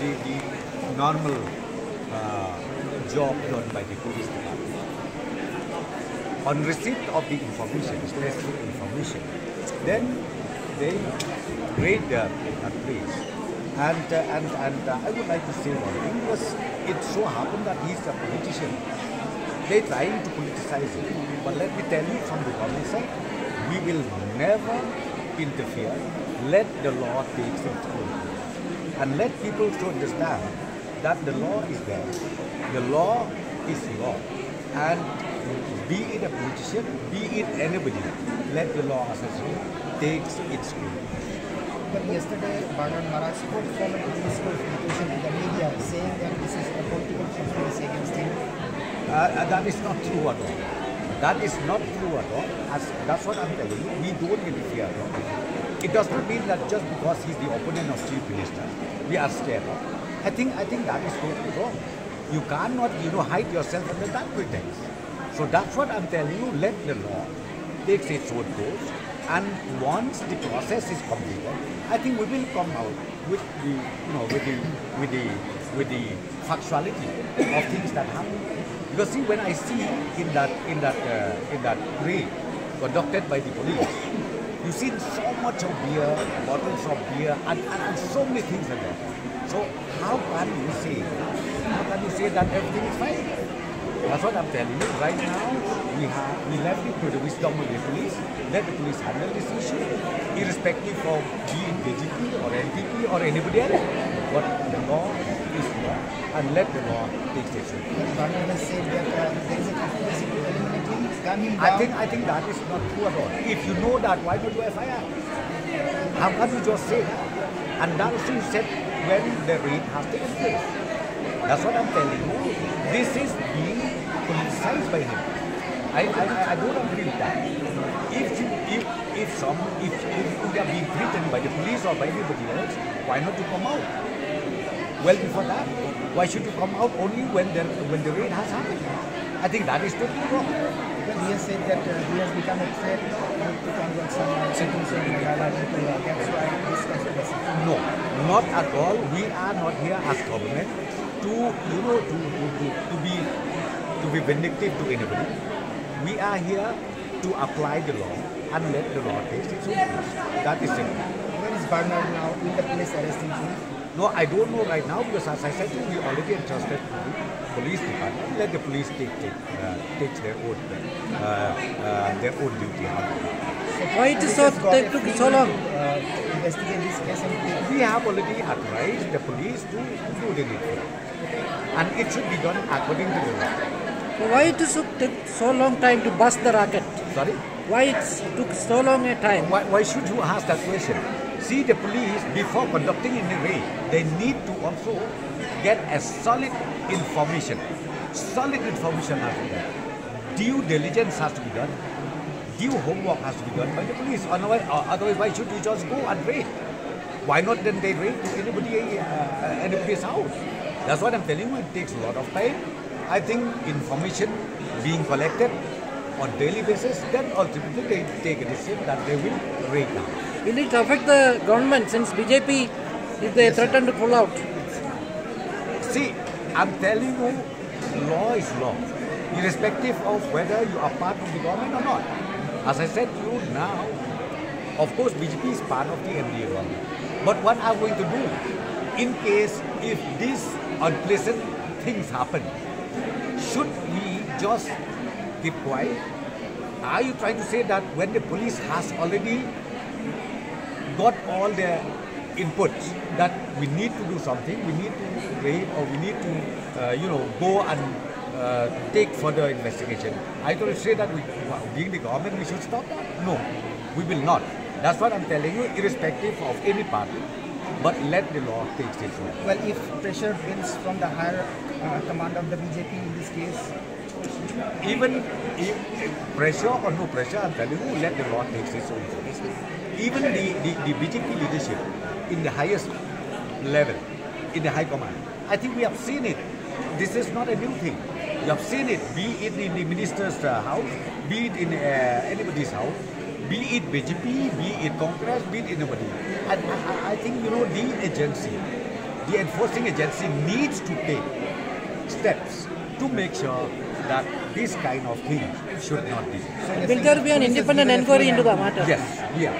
the, the normal uh, job done by the police department. On receipt of the information, specific information, then they raid the place. And, uh, and, and uh, I would like to say one thing was it so happened that he's a politician. They're trying to politicize it. But let me tell you from the government side, we will never interfere. Let the law take its course. And let people to understand that the law is there. The law is law. And be it a politician, be it anybody, let the law as takes its course. But yesterday, Bernard Marak spoke from a miscommunication to the media, saying that this is a political conspiracy against him. Uh, uh, that is not true at all. That is not true at all. As, that's what I'm telling you. We don't interfere at all. It does not mean that just because he's the opponent of chief minister, we are scared of. I think I think that is totally wrong. You cannot, you know, hide yourself under that pretext. So that's what I'm telling you. Let the law take its own course, and once the process is completed, I think we will come out with the, you know, with the, with the, with the factuality of things that happen. Because see, when I see in that, in that, uh, in that raid conducted by the police, you see so much of beer, bottles of beer, and, and, so many things like that. So how can you say, how can you say that everything is fine? That's what I'm telling you. Right now, we have we left it to the wisdom of the police. Let the police handle this issue, irrespective of be it BJP or NPP or anybody else. But the law is law, and let the law take its own. But Bernard has said that there is a conspiracy to eliminate him, gun him down. I think I think that is not true at all. If you know that, why not do FIR? How can you just say that? And that also you said when the raid has taken place. That's what I'm telling you. This is being politicized by him. I, I, I don't agree with that. If you, if if some if, if you are being threatened by the police or by anybody else, why not to come out? Well before that, why should you come out only when the when the raid has happened? I think that is totally wrong. But he has said that uh, he has become uh, to convert some citizens in to that's why this conspiracy. No, not at all. We are not here as government to, you know, to, to, to, to be to be vindictive to anybody. We are here to apply the law and let the law take its own course. That is simple. Where is Bernard now? in the police arresting him? No, I don't know right now because as I said, to you, we already entrusted to the police department. Let the police take take, uh, take their own uh, uh, their own duty. So Why it is so take took so long? Uh, to investigate this case We have already authorized the police to do the needful, and it should be done according to the law. Why it took so long time to bust the racket? Sorry. Why it took so long a time? Why, why should you ask that question? See, the police, before conducting any raid, they need to also get a solid information. Solid information has to be done. Due diligence has to be done. Due homework has to be done by the police. Otherwise, uh, otherwise why should you just go and raid? Why not then they raid to anybody, uh, uh, anybody's house? That's what I'm telling you. It takes a lot of time. I think information being collected on daily basis, then ultimately they take a decision that they will raid now. Will it affect the government since BJP, if they threaten to pull out? See, I'm telling you, law is law, irrespective of whether you are part of the government or not. As I said to you now, of course, BJP is part of the NDA government. But what are we going to do in case if these unpleasant things happen? Should we just keep quiet? Are you trying to say that when the police has already got all their inputs that we need to do something, we need to raid or we need to, uh, you know, go and uh, take further investigation. I don't say that we, being the government, we should stop that. No, we will not. That's what I'm telling you, irrespective of any party. But let the law take its own. Well, if pressure builds from the higher uh, command of the BJP in this case, even if pressure or no pressure, I'm telling you, let the law take its own course. Even the, the, the BJP leadership in the highest level, in the high command, I think we have seen it. This is not a new thing. We have seen it, be it in the minister's uh, house, be it in uh, anybody's house, be it BJP, be it Congress, be it anybody. And I, I- think, you know, the agency, the enforcing agency needs to take steps to make sure that this kind of thing should not be. Will there be an independent inquiry into the matter? Yes, yeah.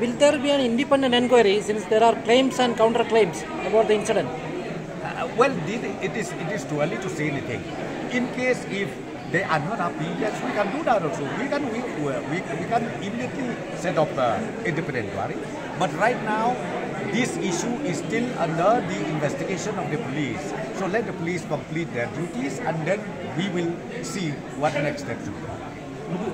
Will there be an independent inquiry since there are claims and counterclaims about the incident? Uh, well, it is it is too early to say anything. In case if they are not happy, yes, we can do that also. We can we, we, we can immediately set up uh, independent inquiry. But right now, this issue is still under the investigation of the police. So let the police complete their duties, and then we will see what next steps. to be.